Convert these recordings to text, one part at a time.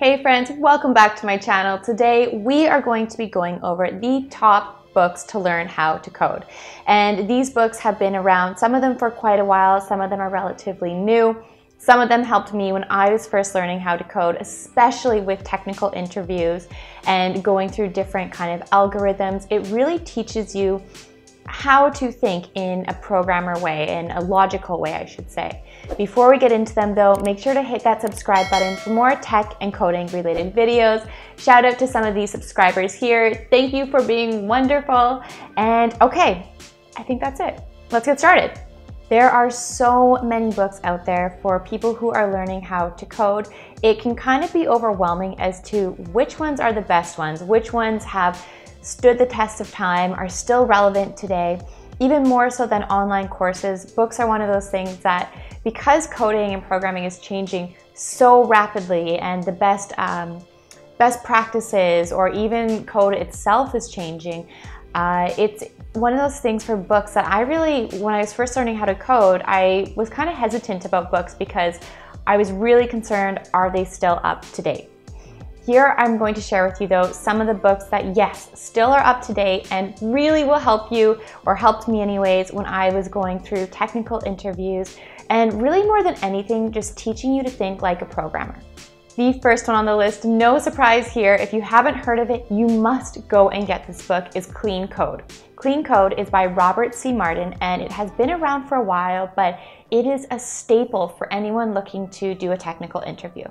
Hey friends, welcome back to my channel. Today we are going to be going over the top books to learn how to code. And these books have been around, some of them for quite a while, some of them are relatively new. Some of them helped me when I was first learning how to code, especially with technical interviews and going through different kind of algorithms. It really teaches you how to think in a programmer way, in a logical way, I should say. Before we get into them though, make sure to hit that subscribe button for more tech and coding related videos. Shout out to some of these subscribers here. Thank you for being wonderful. And okay, I think that's it. Let's get started. There are so many books out there for people who are learning how to code. It can kind of be overwhelming as to which ones are the best ones, which ones have stood the test of time, are still relevant today. Even more so than online courses, books are one of those things that, because coding and programming is changing so rapidly and the best, um, best practices or even code itself is changing, uh, it's one of those things for books that I really, when I was first learning how to code, I was kind of hesitant about books because I was really concerned, are they still up to date? Here I'm going to share with you though some of the books that yes, still are up to date and really will help you or helped me anyways when I was going through technical interviews and really more than anything just teaching you to think like a programmer. The first one on the list, no surprise here, if you haven't heard of it, you must go and get this book, is Clean Code. Clean Code is by Robert C. Martin and it has been around for a while, but it is a staple for anyone looking to do a technical interview.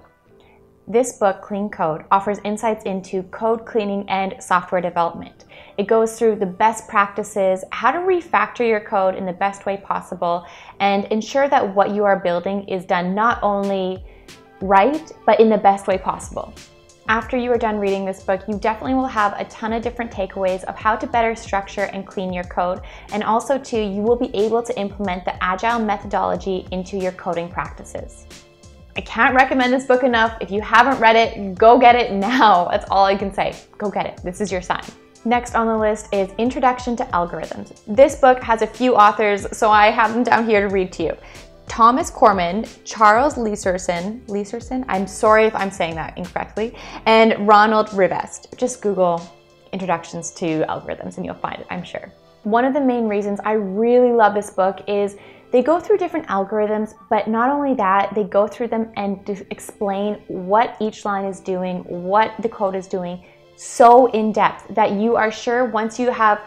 This book, Clean Code, offers insights into code cleaning and software development. It goes through the best practices, how to refactor your code in the best way possible, and ensure that what you are building is done not only right, but in the best way possible. After you are done reading this book, you definitely will have a ton of different takeaways of how to better structure and clean your code. And also too, you will be able to implement the agile methodology into your coding practices. I can't recommend this book enough. If you haven't read it, go get it now. That's all I can say. Go get it. This is your sign. Next on the list is Introduction to Algorithms. This book has a few authors, so I have them down here to read to you. Thomas Cormen, Charles Leiserson, Leiserson, I'm sorry if I'm saying that incorrectly, and Ronald Rivest. Just Google introductions to algorithms and you'll find it, I'm sure. One of the main reasons I really love this book is they go through different algorithms, but not only that, they go through them and explain what each line is doing, what the code is doing, so in depth that you are sure once you have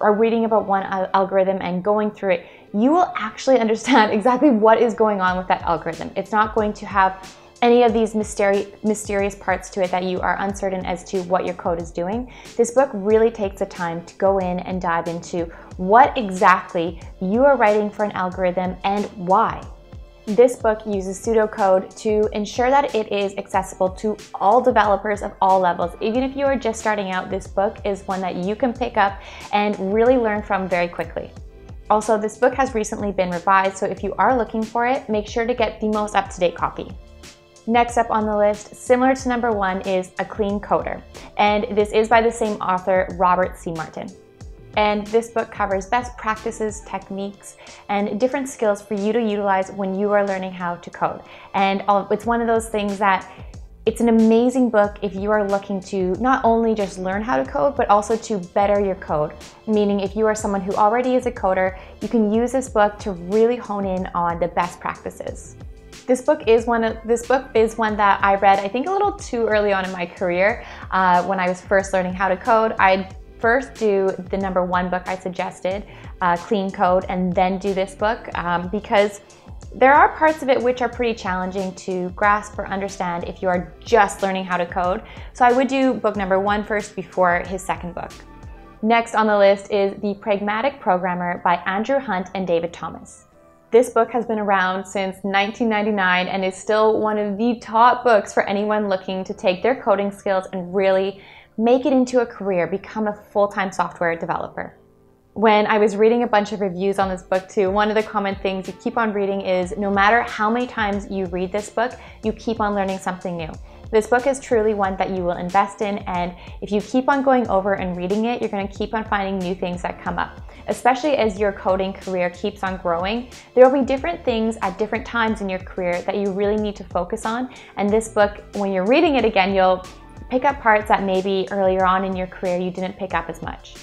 are reading about one algorithm and going through it, you will actually understand exactly what is going on with that algorithm. It's not going to have any of these mysteri mysterious parts to it that you are uncertain as to what your code is doing, this book really takes the time to go in and dive into what exactly you are writing for an algorithm and why. This book uses pseudocode to ensure that it is accessible to all developers of all levels. Even if you are just starting out, this book is one that you can pick up and really learn from very quickly. Also, this book has recently been revised, so if you are looking for it, make sure to get the most up-to-date copy. Next up on the list, similar to number one, is A Clean Coder. And this is by the same author, Robert C. Martin. And this book covers best practices, techniques, and different skills for you to utilize when you are learning how to code. And it's one of those things that it's an amazing book if you are looking to not only just learn how to code, but also to better your code. Meaning if you are someone who already is a coder, you can use this book to really hone in on the best practices. This book is one of this book is one that I read I think a little too early on in my career uh, when I was first learning how to code. I'd first do the number one book I suggested, uh, Clean Code, and then do this book um, because there are parts of it which are pretty challenging to grasp or understand if you are just learning how to code. So I would do book number one first before his second book. Next on the list is The Pragmatic Programmer by Andrew Hunt and David Thomas. This book has been around since 1999 and is still one of the top books for anyone looking to take their coding skills and really make it into a career, become a full-time software developer. When I was reading a bunch of reviews on this book too, one of the common things you keep on reading is no matter how many times you read this book, you keep on learning something new. This book is truly one that you will invest in, and if you keep on going over and reading it, you're going to keep on finding new things that come up. Especially as your coding career keeps on growing, there will be different things at different times in your career that you really need to focus on. And this book, when you're reading it again, you'll pick up parts that maybe earlier on in your career you didn't pick up as much.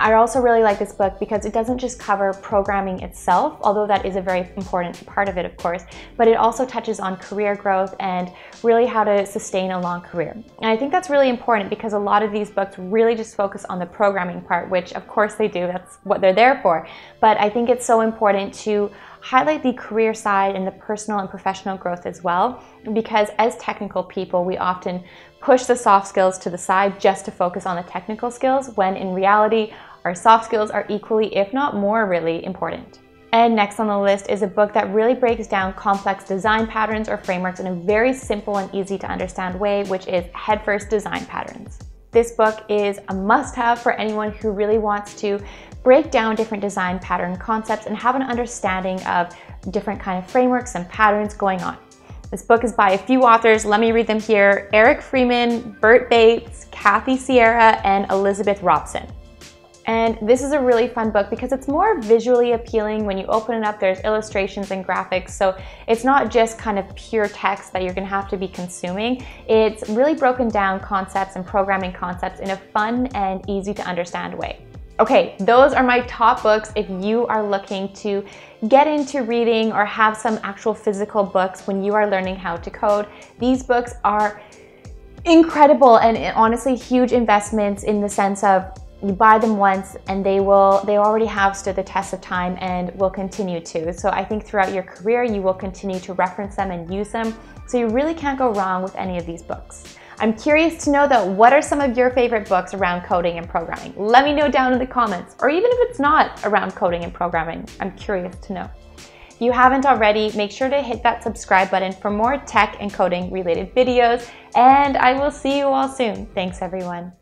I also really like this book because it doesn't just cover programming itself, although that is a very important part of it, of course, but it also touches on career growth and really how to sustain a long career. And I think that's really important because a lot of these books really just focus on the programming part, which of course they do, that's what they're there for. But I think it's so important to highlight the career side and the personal and professional growth as well, because as technical people, we often push the soft skills to the side just to focus on the technical skills, when in reality, our soft skills are equally, if not more, really important. And next on the list is a book that really breaks down complex design patterns or frameworks in a very simple and easy to understand way, which is Headfirst Design Patterns. This book is a must have for anyone who really wants to break down different design pattern concepts and have an understanding of different kind of frameworks and patterns going on. This book is by a few authors. Let me read them here. Eric Freeman, Bert Bates, Kathy Sierra, and Elizabeth Robson. And this is a really fun book because it's more visually appealing. When you open it up, there's illustrations and graphics. So it's not just kind of pure text that you're gonna have to be consuming. It's really broken down concepts and programming concepts in a fun and easy to understand way. Okay, those are my top books. If you are looking to get into reading or have some actual physical books when you are learning how to code. These books are incredible and eh, honestly huge investments in the sense of you buy them once and they will they already have stood the test of time and will continue to. So i think throughout your career you will continue to reference them and use them. So you really can't go wrong with any of these books i'm curious to know though what are some of your favorite books around coding and programming let me know down in the comments or even if it's not around coding and programming i'm curious to know if you haven't already, make sure to hit that subscribe button for more tech and coding related videos, and I will see you all soon. Thanks everyone.